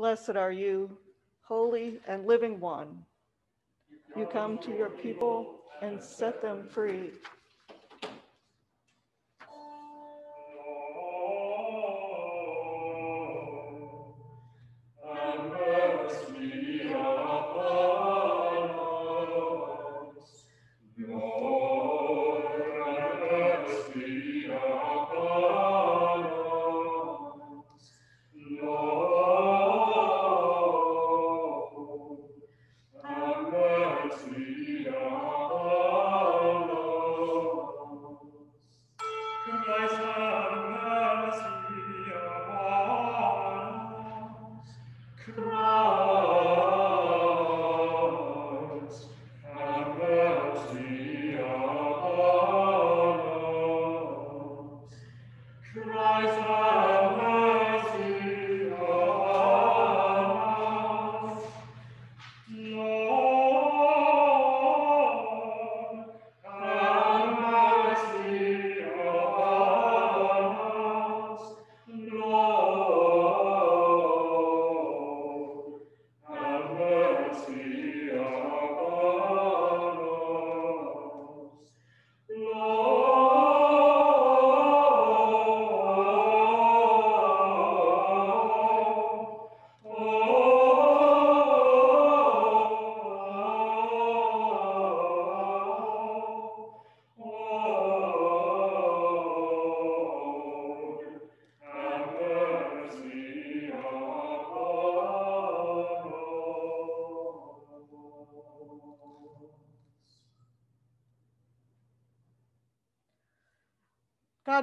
Blessed are you, holy and living one. You come to your people and set them free.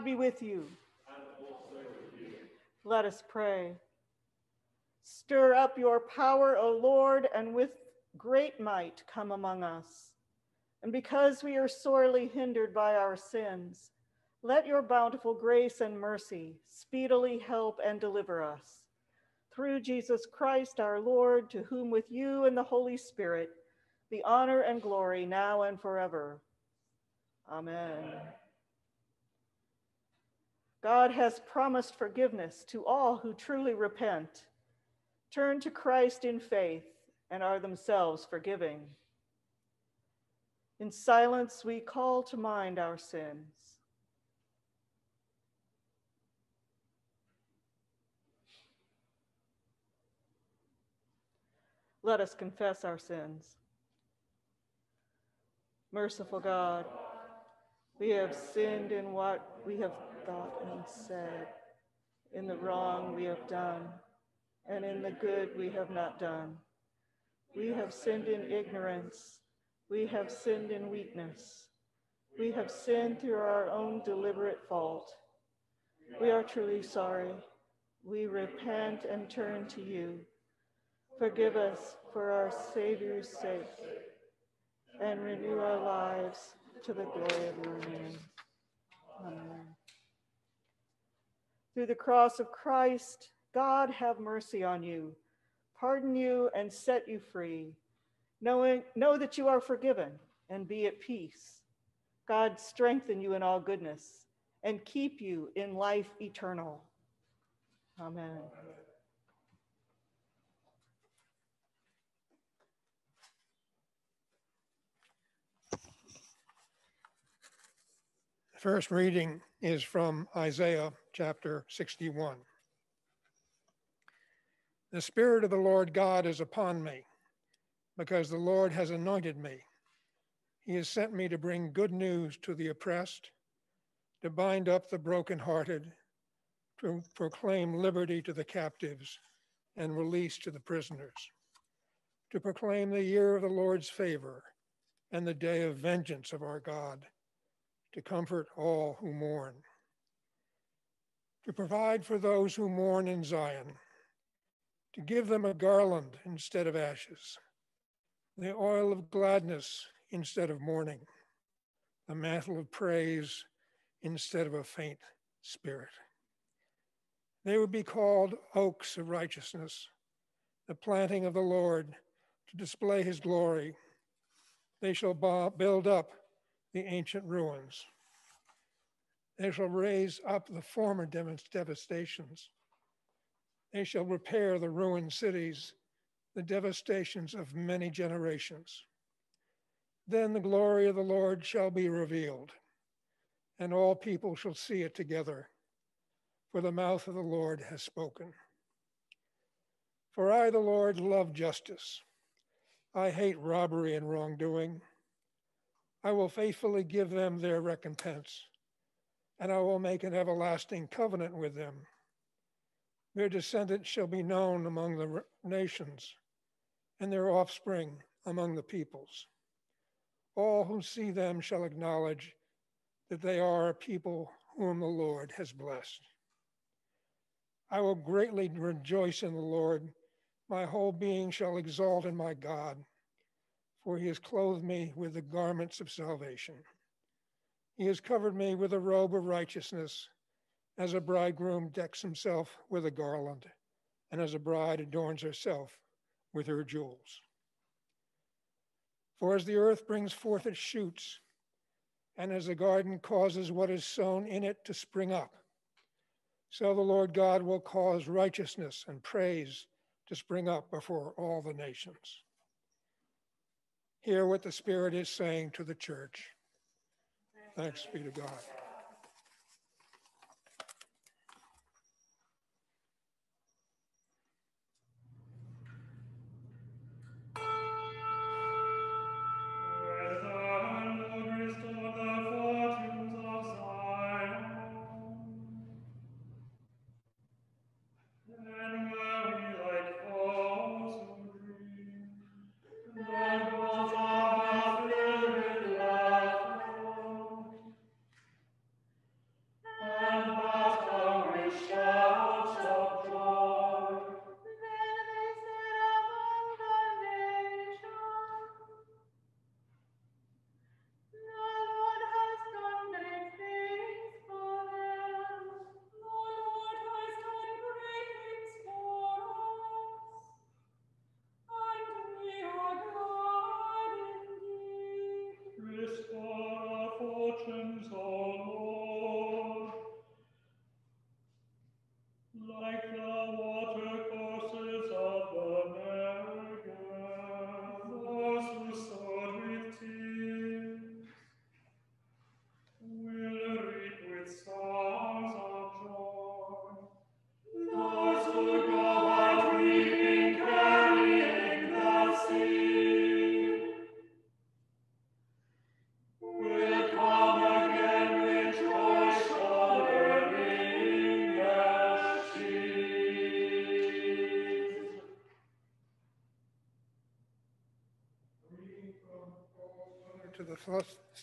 Be with you. Let us pray. Stir up your power, O Lord, and with great might come among us. And because we are sorely hindered by our sins, let your bountiful grace and mercy speedily help and deliver us. Through Jesus Christ our Lord, to whom with you and the Holy Spirit the honor and glory now and forever. Amen. God has promised forgiveness to all who truly repent, turn to Christ in faith, and are themselves forgiving. In silence, we call to mind our sins. Let us confess our sins. Merciful God, we have sinned in what we have thought and said, in the wrong we have done, and in the good we have not done. We have sinned in ignorance. We have sinned in weakness. We have sinned through our own deliberate fault. We are truly sorry. We repent and turn to you. Forgive us for our Savior's sake and renew our lives to the glory of your name. Amen. Through the cross of Christ, God have mercy on you, pardon you, and set you free. Knowing, know that you are forgiven and be at peace. God strengthen you in all goodness and keep you in life eternal. Amen. First reading is from Isaiah chapter 61. The Spirit of the Lord God is upon me, because the Lord has anointed me. He has sent me to bring good news to the oppressed, to bind up the brokenhearted, to proclaim liberty to the captives and release to the prisoners, to proclaim the year of the Lord's favor and the day of vengeance of our God to comfort all who mourn, to provide for those who mourn in Zion, to give them a garland instead of ashes, the oil of gladness instead of mourning, the mantle of praise instead of a faint spirit. They would be called oaks of righteousness, the planting of the Lord to display his glory. They shall build up the ancient ruins. They shall raise up the former devastations. They shall repair the ruined cities, the devastations of many generations. Then the glory of the Lord shall be revealed, and all people shall see it together, for the mouth of the Lord has spoken. For I, the Lord, love justice. I hate robbery and wrongdoing. I will faithfully give them their recompense, and I will make an everlasting covenant with them. Their descendants shall be known among the nations, and their offspring among the peoples. All who see them shall acknowledge that they are a people whom the Lord has blessed. I will greatly rejoice in the Lord. My whole being shall exalt in my God, for he has clothed me with the garments of salvation. He has covered me with a robe of righteousness, as a bridegroom decks himself with a garland, and as a bride adorns herself with her jewels. For as the earth brings forth its shoots, and as the garden causes what is sown in it to spring up, so the Lord God will cause righteousness and praise to spring up before all the nations. Hear what the Spirit is saying to the church. Thanks be to God.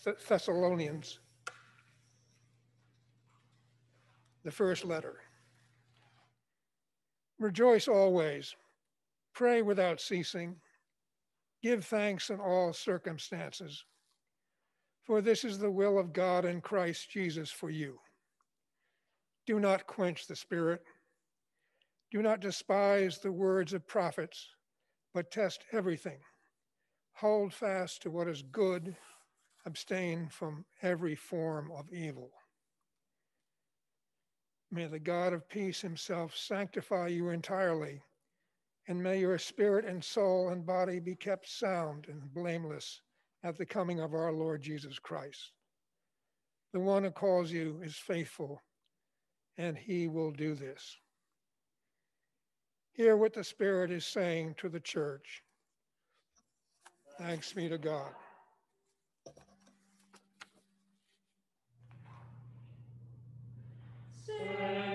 Thessalonians, the first letter. Rejoice always, pray without ceasing, give thanks in all circumstances, for this is the will of God in Christ Jesus for you. Do not quench the Spirit. Do not despise the words of prophets, but test everything. Hold fast to what is good abstain from every form of evil. May the God of peace himself sanctify you entirely, and may your spirit and soul and body be kept sound and blameless at the coming of our Lord Jesus Christ. The one who calls you is faithful, and he will do this. Hear what the Spirit is saying to the church. Thanks be to God. Savior.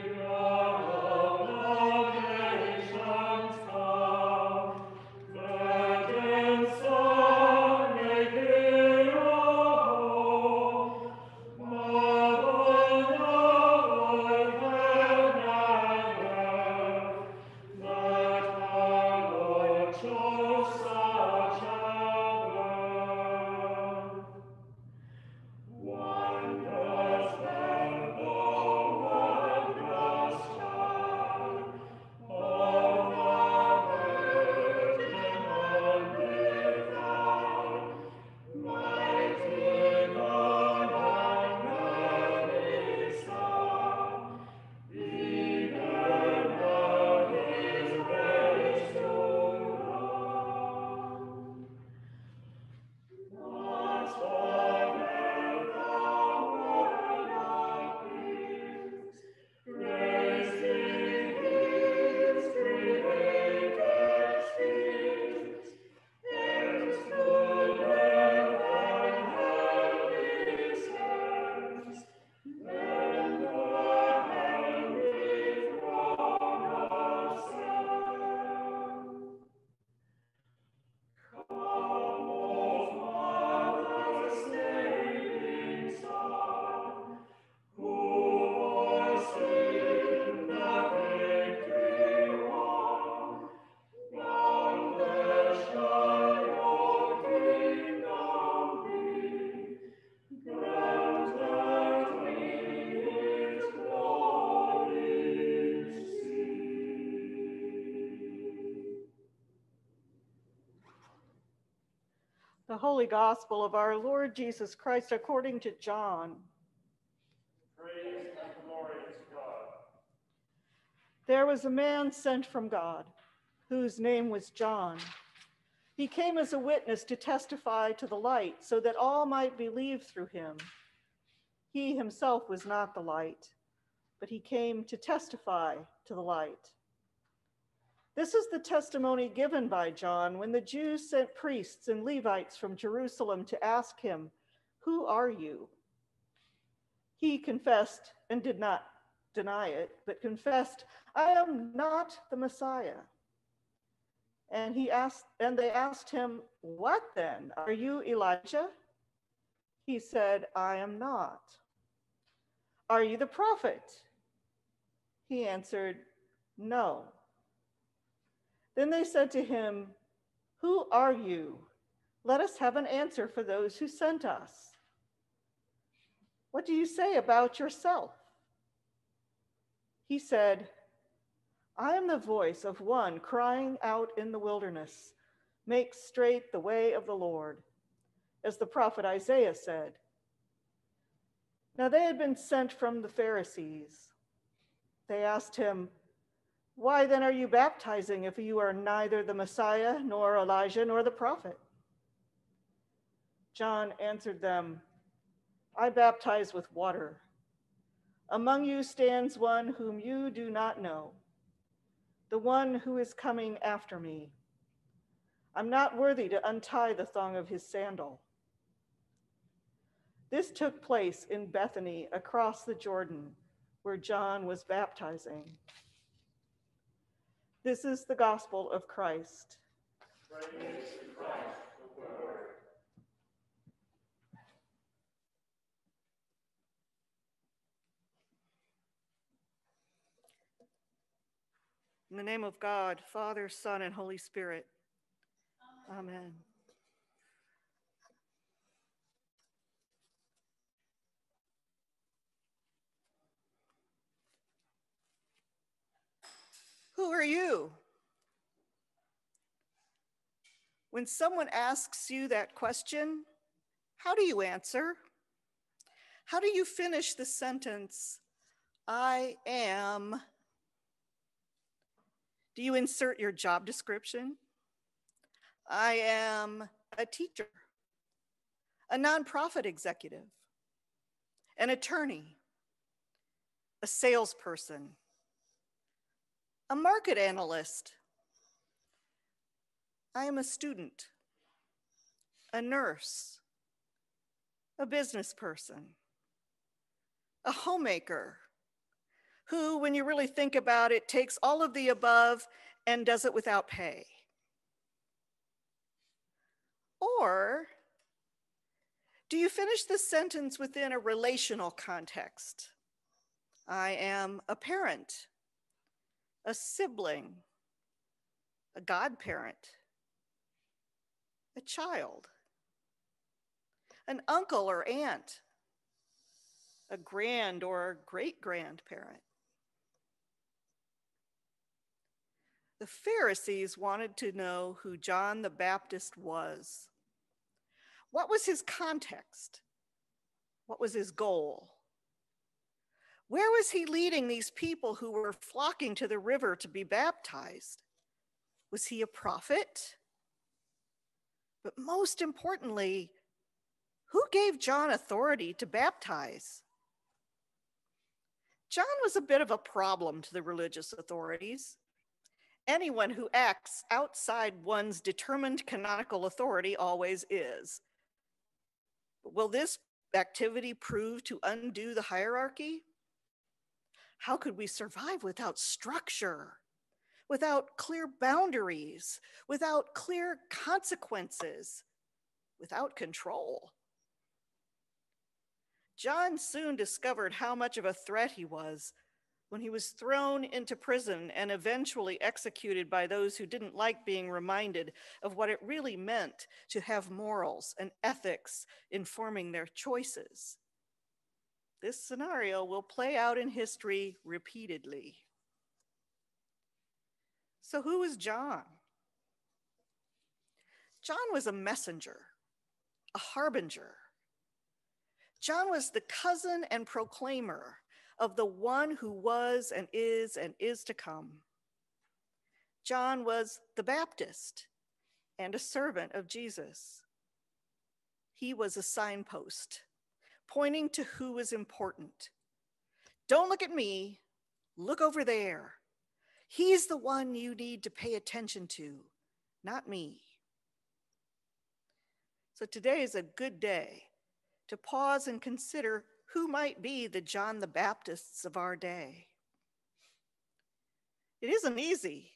Holy Gospel of our Lord Jesus Christ according to John. Praise and glory to God. There was a man sent from God whose name was John. He came as a witness to testify to the light so that all might believe through him. He himself was not the light, but he came to testify to the light. This is the testimony given by John when the Jews sent priests and Levites from Jerusalem to ask him, Who are you? He confessed and did not deny it, but confessed, I am not the Messiah. And he asked, and they asked him, What then? Are you Elijah? He said, I am not. Are you the prophet? He answered, No. Then they said to him, Who are you? Let us have an answer for those who sent us. What do you say about yourself? He said, I am the voice of one crying out in the wilderness, Make straight the way of the Lord, as the prophet Isaiah said. Now they had been sent from the Pharisees. They asked him, why then are you baptizing if you are neither the Messiah, nor Elijah, nor the prophet? John answered them, I baptize with water. Among you stands one whom you do not know, the one who is coming after me. I'm not worthy to untie the thong of his sandal. This took place in Bethany across the Jordan, where John was baptizing. This is the gospel of Christ. In the name of God, Father, Son, and Holy Spirit. Amen. Who are you? When someone asks you that question, how do you answer? How do you finish the sentence, I am? Do you insert your job description? I am a teacher, a nonprofit executive, an attorney, a salesperson, a market analyst. I am a student, a nurse, a business person, a homemaker who, when you really think about it, takes all of the above and does it without pay. Or do you finish the sentence within a relational context? I am a parent, a sibling, a godparent, a child, an uncle or aunt, a grand or great grandparent. The Pharisees wanted to know who John the Baptist was. What was his context? What was his goal? Where was he leading these people who were flocking to the river to be baptized? Was he a prophet? But most importantly, who gave John authority to baptize? John was a bit of a problem to the religious authorities. Anyone who acts outside one's determined canonical authority always is. Will this activity prove to undo the hierarchy? How could we survive without structure, without clear boundaries, without clear consequences, without control? John soon discovered how much of a threat he was when he was thrown into prison and eventually executed by those who didn't like being reminded of what it really meant to have morals and ethics informing their choices. This scenario will play out in history repeatedly. So, who was John? John was a messenger, a harbinger. John was the cousin and proclaimer of the one who was and is and is to come. John was the Baptist and a servant of Jesus. He was a signpost pointing to who is important. Don't look at me, look over there. He's the one you need to pay attention to, not me. So today is a good day to pause and consider who might be the John the Baptists of our day. It isn't easy.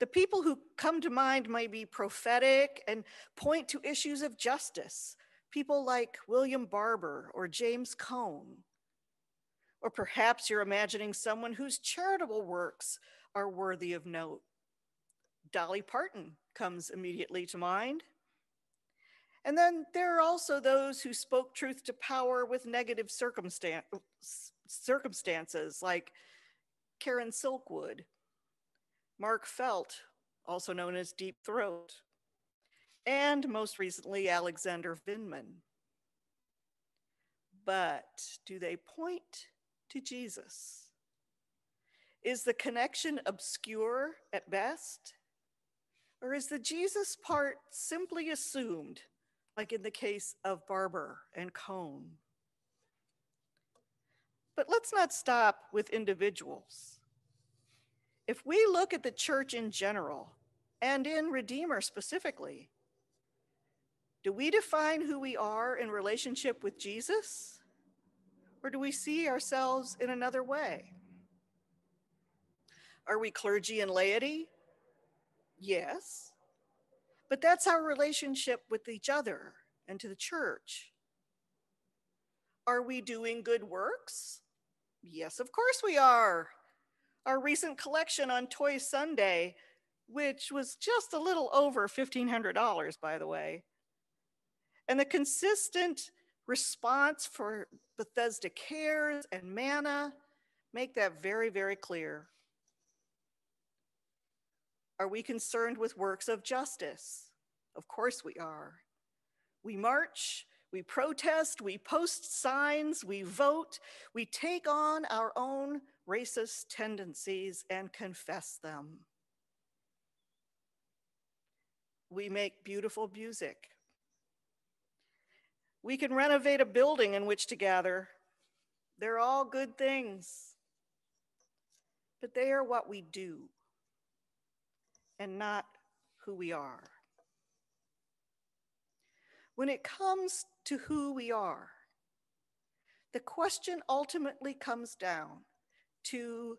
The people who come to mind might be prophetic and point to issues of justice, people like William Barber or James Cone. Or perhaps you're imagining someone whose charitable works are worthy of note. Dolly Parton comes immediately to mind. And then there are also those who spoke truth to power with negative circumstan- circumstances, like Karen Silkwood, Mark Felt, also known as Deep Throat, and most recently, Alexander Vindman. But do they point to Jesus? Is the connection obscure at best? Or is the Jesus part simply assumed like in the case of Barber and Cone. But let's not stop with individuals. If we look at the church in general and in Redeemer specifically, do we define who we are in relationship with Jesus? Or do we see ourselves in another way? Are we clergy and laity? Yes. But that's our relationship with each other and to the church. Are we doing good works? Yes, of course we are. Our recent collection on Toy Sunday, which was just a little over $1,500, by the way, and the consistent response for Bethesda Cares and MANNA make that very, very clear. Are we concerned with works of justice? Of course we are. We march, we protest, we post signs, we vote, we take on our own racist tendencies and confess them. We make beautiful music. We can renovate a building in which to gather. They're all good things, but they are what we do and not who we are. When it comes to who we are, the question ultimately comes down to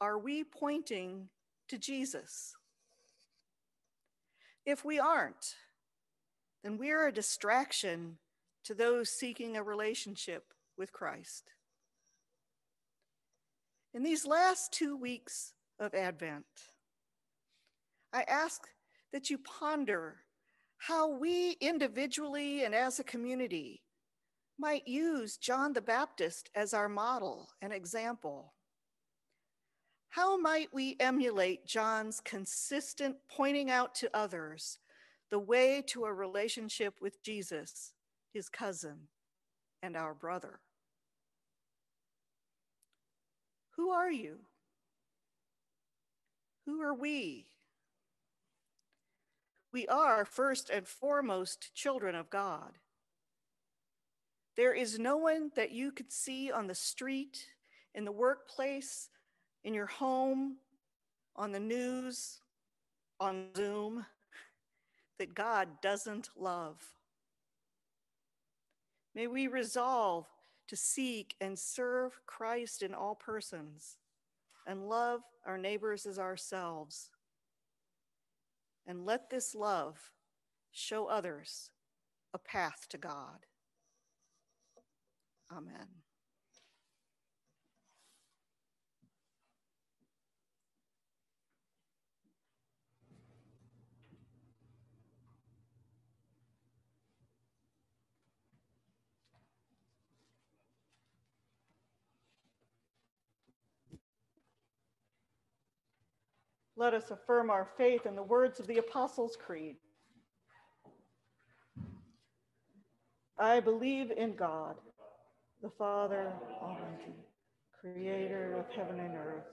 are we pointing to Jesus? If we aren't, then we're a distraction to those seeking a relationship with Christ. In these last two weeks of Advent, I ask that you ponder how we individually and as a community might use John the Baptist as our model and example. How might we emulate John's consistent pointing out to others the way to a relationship with Jesus, his cousin, and our brother? Who are you? Who are we? We are first and foremost children of God. There is no one that you could see on the street, in the workplace, in your home, on the news, on Zoom, that God doesn't love. May we resolve to seek and serve Christ in all persons and love our neighbors as ourselves and let this love show others a path to God. Amen. Let us affirm our faith in the words of the Apostles' Creed. I believe in God, the Father Almighty, creator of heaven and earth.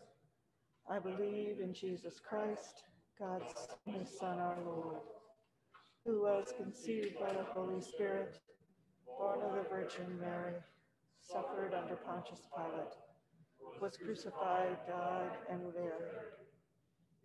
I believe in Jesus Christ, God's His Son, our Lord, who was conceived by the Holy Spirit, born of the Virgin Mary, suffered under Pontius Pilate, was crucified, died, and buried.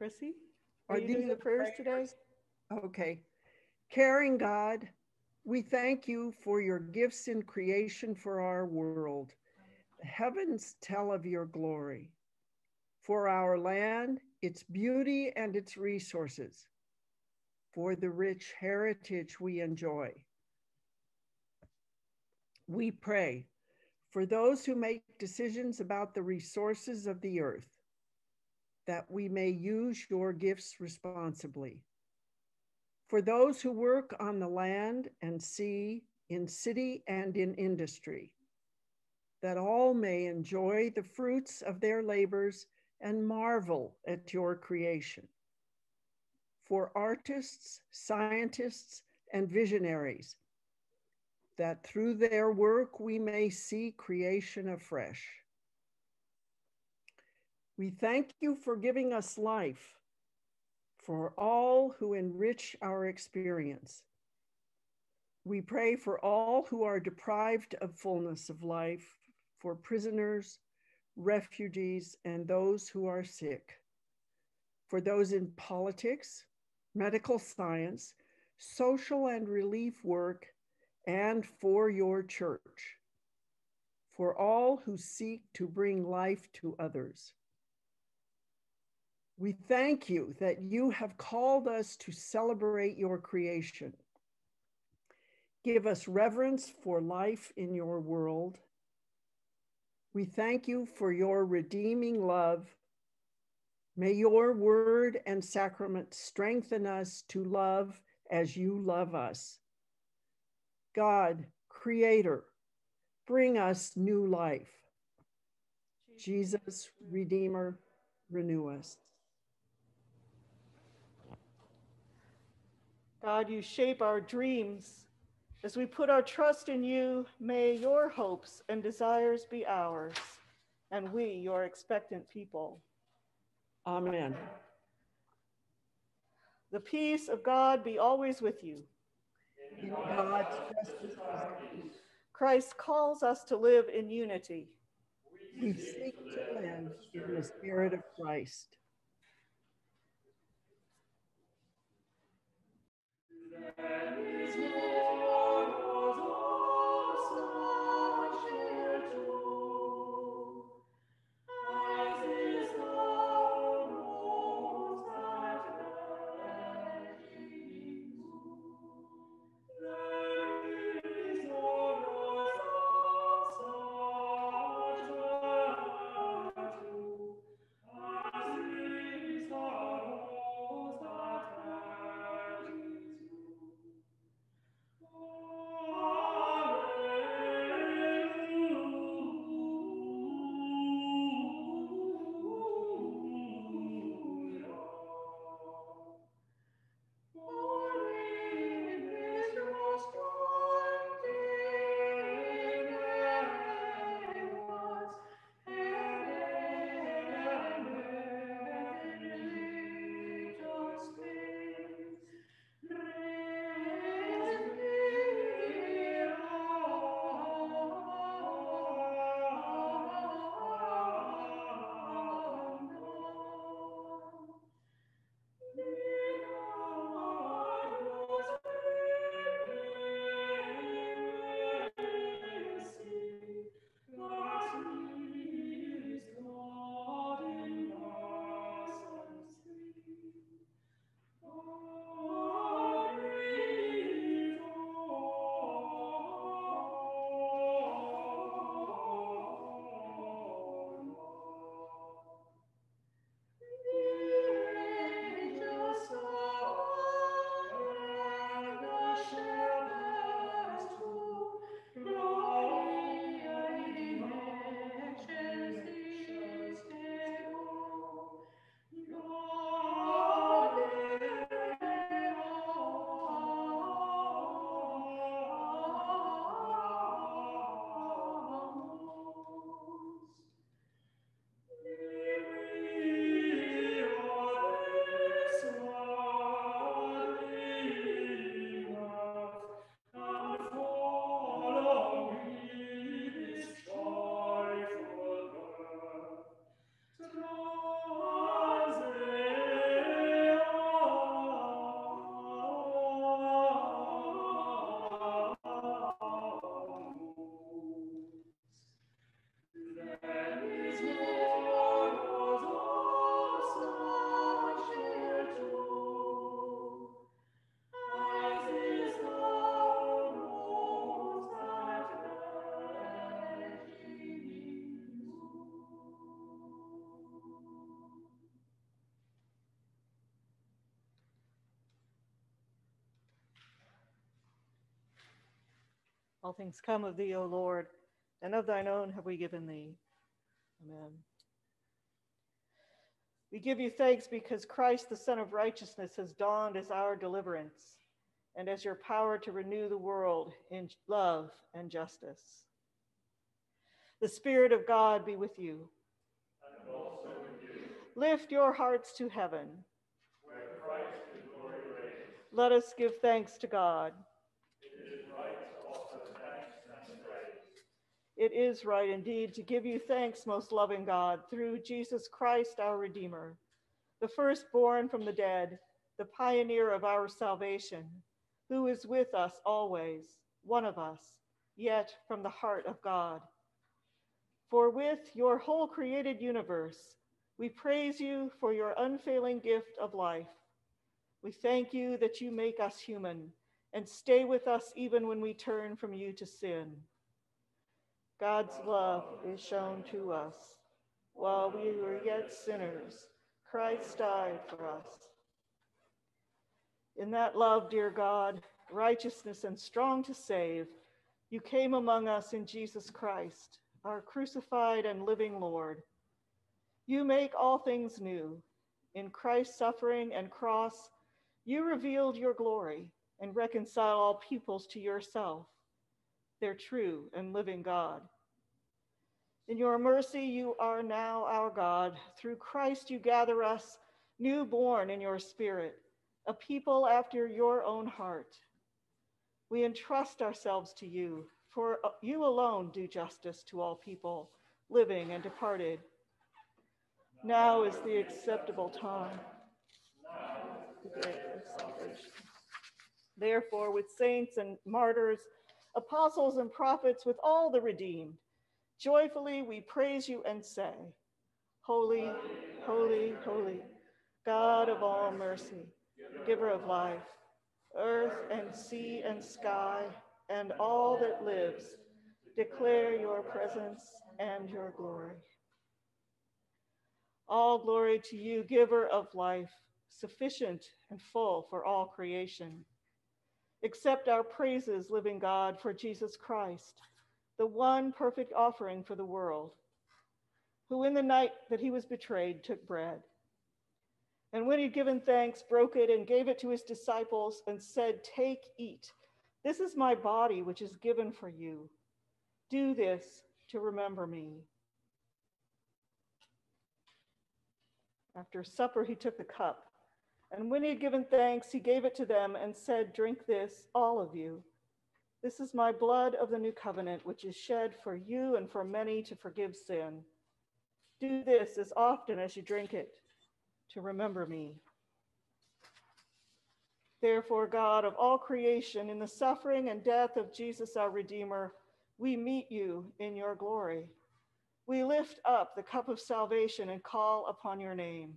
Chrissy, are, Are you doing the the prayers today? Okay. Caring God, we thank you for your gifts in creation for our world. The heavens tell of your glory. For our land, its beauty and its resources. For the rich heritage we enjoy. We pray for those who make decisions about the resources of the earth, that we may use your gifts responsibly for those who work on the land and sea, in city and in industry, that all may enjoy the fruits of their labors and marvel at your creation. For artists, scientists, and visionaries, that through their work we may see creation afresh. We thank you for giving us life for all who enrich our experience. We pray for all who are deprived of fullness of life, for prisoners, refugees, and those who are sick, for those in politics, medical science, social and relief work, and for your church, for all who seek to bring life to others. We thank you that you have called us to celebrate your creation. Give us reverence for life in your world. We thank you for your redeeming love. May your word and sacrament strengthen us to love as you love us. God, Creator, bring us new life. Jesus, Redeemer, renew us. God, you shape our dreams. As we put our trust in you, may your hopes and desires be ours, and we your expectant people. Amen. The peace of God be always with you. Christ calls us to live in unity. we seek to live in the spirit of Christ. There is more. All things come of thee, O Lord, and of thine own have we given thee. Amen. We give you thanks because Christ, the Sun of Righteousness, has dawned as our deliverance and as your power to renew the world in love and justice. The Spirit of God be with you. And also with you, Lift your hearts to heaven. where Christ in glory reigns. Let us give thanks to God. It is right to offer thanks and praise. It is right indeed to give you thanks, most loving God, through Jesus Christ, our Redeemer, the firstborn from the dead, the pioneer of our salvation, who is with us always, one of us, yet from the heart of God. For with your whole created universe, we praise you for your unfailing gift of life. We thank you that you make us human and stay with us even when we turn from you to sin. God's love is shown to us. While we were yet sinners, Christ died for us. In that love, dear God, righteousness and strong to save, you came among us in Jesus Christ, our crucified and living Lord. You make all things new. In Christ's suffering and cross, you revealed your glory and reconcile all peoples to yourself their true and living God. In your mercy, you are now our God. Through Christ, you gather us, newborn in your spirit, a people after your own heart. We entrust ourselves to you, for uh, you alone do justice to all people, living and departed. Now is the acceptable time. Therefore, with saints and martyrs, apostles and prophets, with all the redeemed, joyfully we praise you and say, Holy, holy, holy, God of all mercy, giver of life, earth and sea and sky, and all that lives, declare your presence and your glory. All glory to you, giver of life, sufficient and full for all creation. Accept our praises, living God, for Jesus Christ, the one perfect offering for the world, who in the night that he was betrayed took bread. And when he'd given thanks, broke it and gave it to his disciples and said, Take, eat. This is my body, which is given for you. Do this to remember me. After supper, he took the cup. And when he had given thanks, he gave it to them and said, Drink this, all of you. This is my blood of the new covenant, which is shed for you and for many to forgive sin. Do this as often as you drink it to remember me. Therefore, God of all creation, in the suffering and death of Jesus our Redeemer, we meet you in your glory. We lift up the cup of salvation and call upon your name.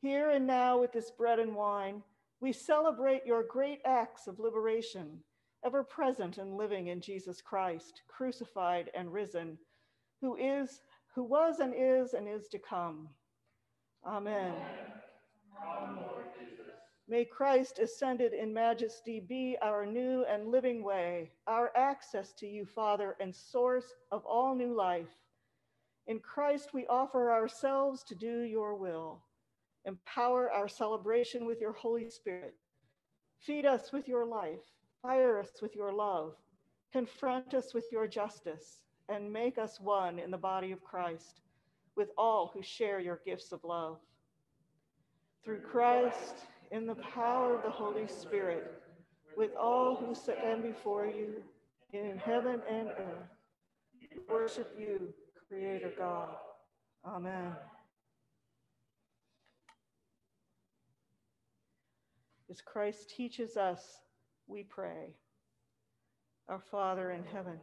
Here and now, with this bread and wine, we celebrate your great acts of liberation, ever present and living in Jesus Christ, crucified and risen, who is, who was and is and is to come. Amen. May Christ ascended in majesty be our new and living way, our access to you, Father, and source of all new life. In Christ, we offer ourselves to do your will. Empower our celebration with your Holy Spirit. Feed us with your life. Fire us with your love. Confront us with your justice. And make us one in the body of Christ with all who share your gifts of love. Through Christ, in the power of the Holy Spirit, with all who stand before you in heaven and earth, worship you, Creator God. Amen. As Christ teaches us, we pray. Our Father in heaven,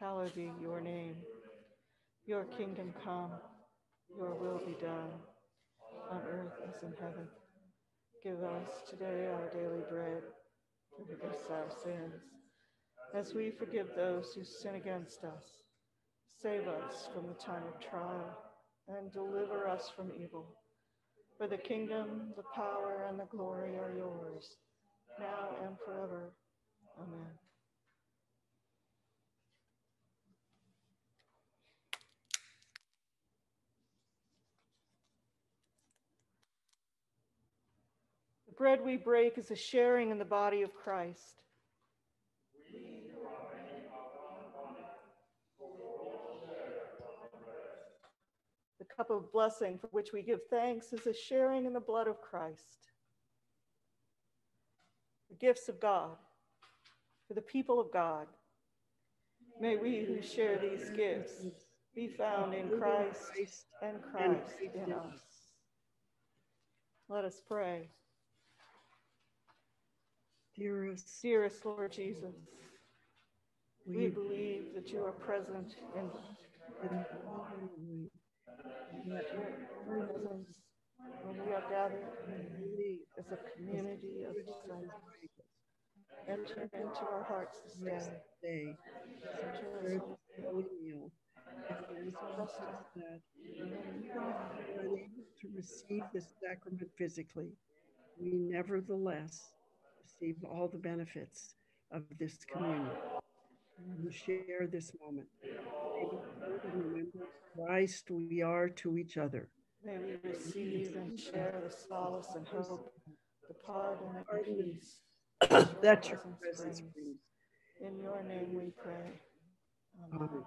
hallowed be your name. Your kingdom come, your will be done, on earth as in heaven. Give us today our daily bread. Forgive us our sins, as we forgive those who sin against us. Save us from the time of trial, and deliver us from evil. For the kingdom, the power, and the glory are yours, now and forever. Amen. The bread we break is a sharing in the body of Christ. The cup of blessing for which we give thanks is a sharing in the blood of Christ. The gifts of God for the people of God. May we who share these gifts be found in Christ and Christ in us. Let us pray. Dearest, Dearest Lord Jesus, we we believe that you are present in believe that your presence when we are gathered we as a community of disciples. Enter into our hearts this day. day, meal, to receive this sacrament physically, we nevertheless receive all the benefits of this communion. We share this moment. May we hold and remember Christ we are to each other. May we receive and share the solace and hope, the pardon and peace that your presence brings. In your name we pray. Amen. Amen.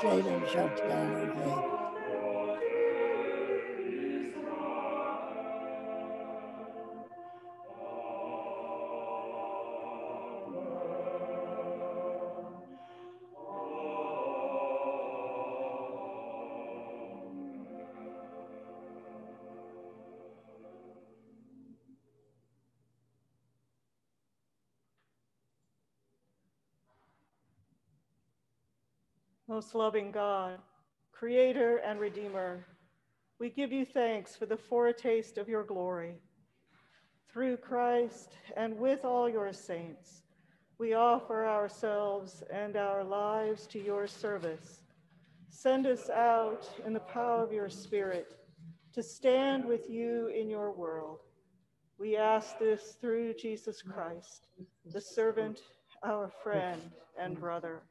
Update and shut down, okay. Most loving God, Creator and Redeemer, we give you thanks for the foretaste of your glory. Through Christ and with all your saints, we offer ourselves and our lives to your service. Send us out in the power of your Spirit to stand with you in your world. We ask this through Jesus Christ, the servant, our friend, and brother.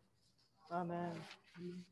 Amen. Amen.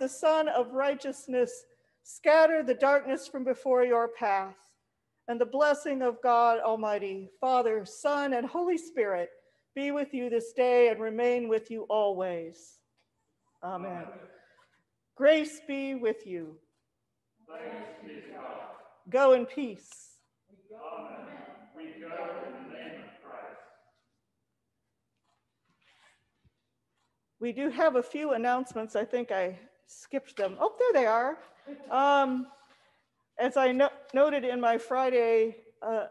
The Sun of righteousness, scatter the darkness from before your path. And the blessing of God Almighty, Father, Son, and Holy Spirit be with you this day and remain with you always. Amen. Grace be with you. Go in peace. We do have a few announcements. I think I skipped them. Oh, there they are. Um, as I no- noted in my Friday uh,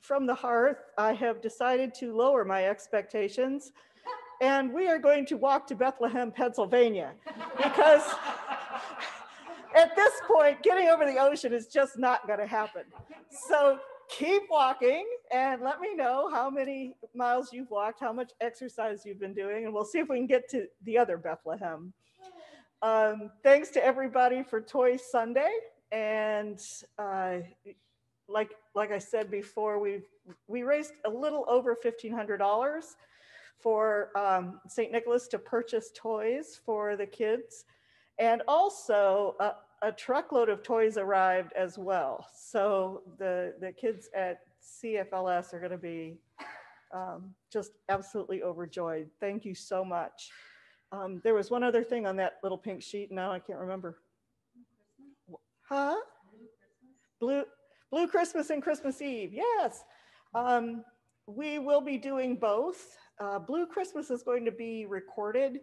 from the hearth, I have decided to lower my expectations. And we are going to walk to Bethlehem, Pennsylvania, because at this point, getting over the ocean is just not going to happen. So keep walking and let me know how many miles you've walked, how much exercise you've been doing, and we'll see if we can get to the other Bethlehem. Um, thanks to everybody for Toy Sunday. And uh, like, like I said before, we we raised a little over $1,500 for um, St. Nicholas to purchase toys for the kids. And also a, a truckload of toys arrived as well. So the, the kids at CFLS are gonna be um, just absolutely overjoyed. Thank you so much. Um, there was one other thing on that little pink sheet. Now I can't remember. Huh? Blue, Blue Christmas and Christmas Eve. Yes. Um, we will be doing both. Uh, Blue Christmas is going to be recorded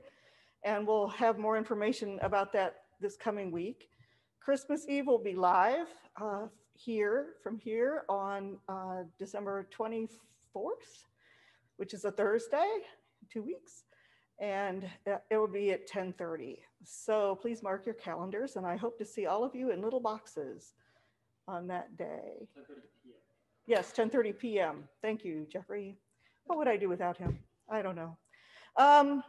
and we'll have more information about that this coming week. Christmas Eve will be live uh, here from here on uh, December 24th, which is a Thursday, two weeks and uh, it will be at 10:30. So please mark your calendars, and I hope to see all of you in little boxes on that day. Yes, 10:30 p.m. Thank you, Jeffrey. What would I do without him? I don't know. Um,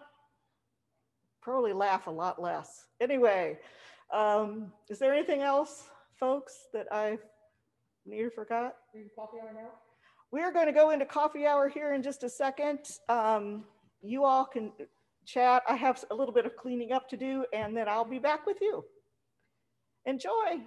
probably laugh a lot less. Anyway, um, is there anything else, folks, that I need or forgot? We are going to go into coffee hour here in just a second. Um, you all can chat. I have a little bit of cleaning up to do, and then I'll be back with you. Enjoy.